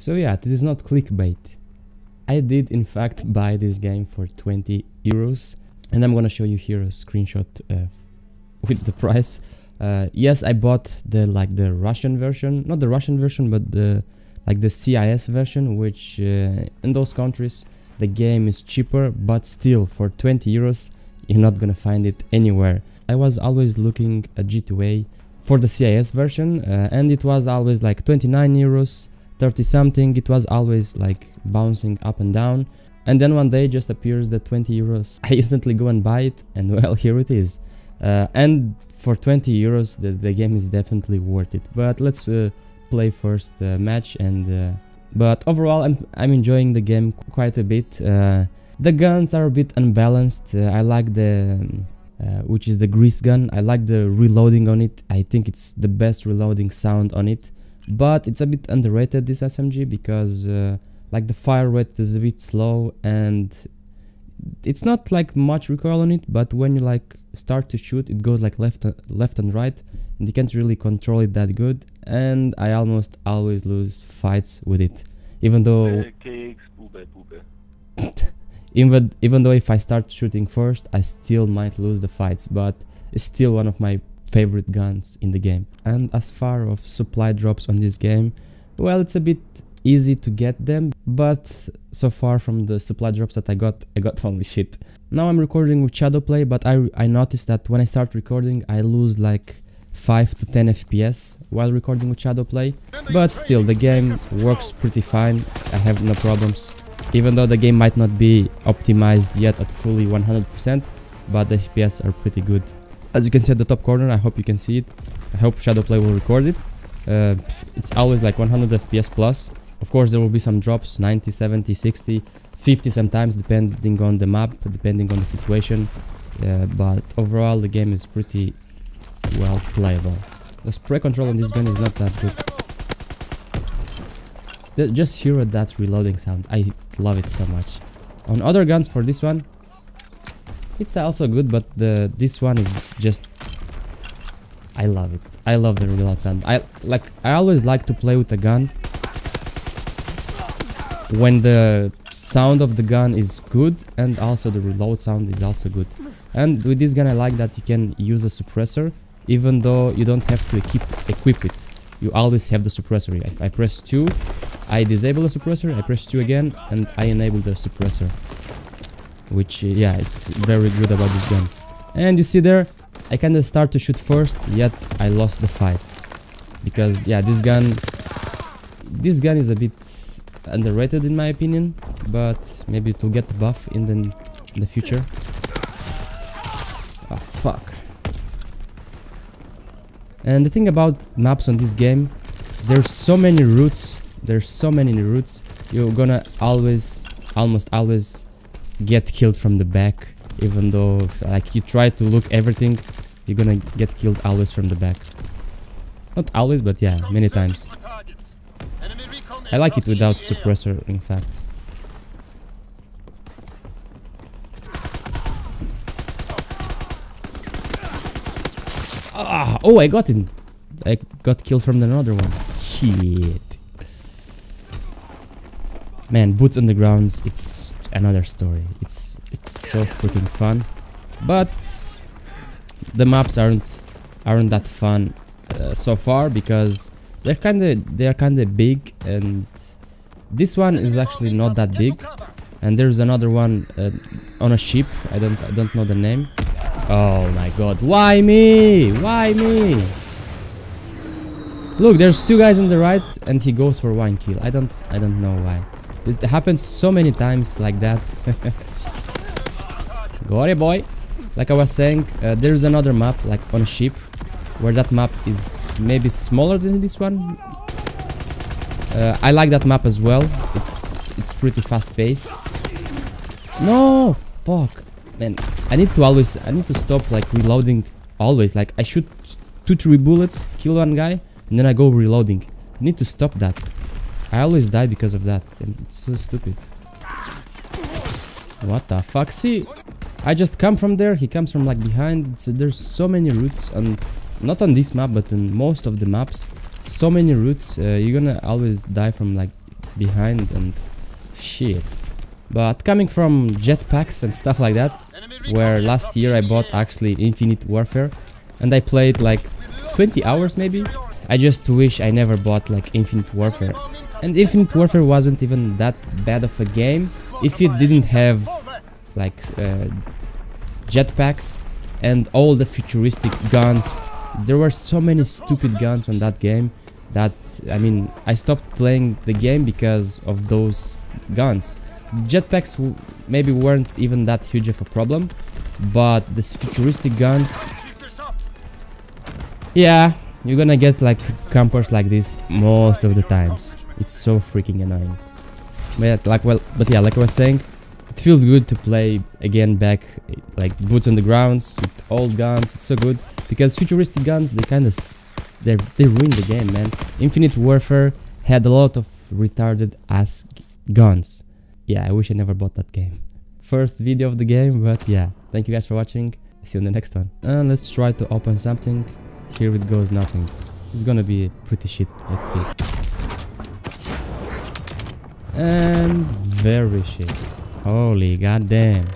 So yeah, this is not clickbait. I did in fact buy this game for 20 euros and I'm gonna show you here a screenshot uh, with the price. Uh, yes, I bought the like the Russian version, not the Russian version, but the like the CIS version, which uh, in those countries the game is cheaper, but still for 20 euros you're not gonna find it anywhere. I was always looking at G2A for the CIS version, uh, and it was always like 29 euros, 30 something. It was always like bouncing up and down. And then one day just appears the 20 euros. I instantly go and buy it, and well, here it is. Uh, and for 20 euros, the, the game is definitely worth it. But let's uh, play first the match and. Uh, but overall, I'm I'm enjoying the game quite a bit. Uh, the guns are a bit unbalanced. Uh, I like the uh, which is the grease gun. I like the reloading on it. I think it's the best reloading sound on it. But it's a bit underrated this SMG because uh, like the fire rate is a bit slow and it's not like much recoil on it but when you like start to shoot it goes like left left and right and you can't really control it that good and I almost always lose fights with it even though even even though if I start shooting first I still might lose the fights but it's still one of my favorite guns in the game. And as far of supply drops on this game well it's a bit easy to get them but so far from the supply drops that I got I got only shit. Now I'm recording with Shadowplay but I, I noticed that when I start recording I lose like 5 to 10 FPS while recording with Shadowplay but still the game works pretty fine. I have no problems. Even though the game might not be optimized yet at fully 100% but the FPS are pretty good as you can see at the top corner I hope you can see it I hope Shadowplay will record it uh, it's always like 100 FPS plus of course, there will be some drops, 90, 70, 60, 50 sometimes, depending on the map, depending on the situation. Uh, but overall, the game is pretty well playable. The spray control on this gun is not that good. The, just hear that reloading sound. I love it so much. On other guns for this one, it's also good, but the this one is just I love it. I love the reload sound. I like I always like to play with a gun. When the sound of the gun is good and also the reload sound is also good. And with this gun I like that you can use a suppressor even though you don't have to equip, equip it. You always have the suppressor. If I press 2 I disable the suppressor I press 2 again and I enable the suppressor which uh, yeah it's very good about this gun and you see there I kinda start to shoot first yet I lost the fight because yeah this gun this gun is a bit underrated in my opinion, but maybe it will get the buff in the, in the future. Oh, fuck. And the thing about maps on this game, there's so many routes, there's so many routes, you're gonna always, almost always get killed from the back, even though like you try to look everything, you're gonna get killed always from the back. Not always, but yeah, many times. I like it without suppressor, in fact. Ah, oh, I got it. I got killed from another one. Shit. Man, boots on the grounds, it's another story. It's it's so freaking fun. But the maps aren't aren't that fun uh, so far because they're kind of they're kind of big and this one is actually not that big. And there's another one uh, on a ship. I don't i don't know the name. Oh my god. Why me? Why me? Look there's two guys on the right and he goes for one kill. I don't i don't know why it happens so many times like that got it boy like i was saying uh, there's another map like on a ship where that map is maybe smaller than this one. Uh, I like that map as well. It's it's pretty fast paced. No, fuck, man. I need to always I need to stop like reloading always. Like I shoot two three bullets, kill one guy, and then I go reloading. I need to stop that. I always die because of that, and it's so stupid. What the fuck? See, I just come from there. He comes from like behind. It's, there's so many routes and not on this map but on most of the maps so many routes uh, you're gonna always die from like behind and shit. But coming from jetpacks and stuff like that, where last year I bought actually Infinite Warfare and I played like 20 hours maybe, I just wish I never bought like Infinite Warfare. And Infinite Warfare wasn't even that bad of a game if it didn't have like uh, jetpacks and all the futuristic guns. There were so many stupid guns on that game that I mean I stopped playing the game because of those guns. Jetpacks maybe weren't even that huge of a problem, but these futuristic guns, yeah, you're gonna get like campers like this most of the times. It's so freaking annoying. But yeah, like well, but yeah, like I was saying, it feels good to play again back like boots on the grounds with old guns. It's so good because futuristic guns they kind of they they ruin the game, man. Infinite Warfare had a lot of retarded ass guns yeah, I wish I never bought that game. First video of the game, but yeah. Thank you guys for watching. See you in the next one. And let's try to open something. Here it goes, nothing. It's gonna be pretty shit. Let's see. And very shit. Holy goddamn.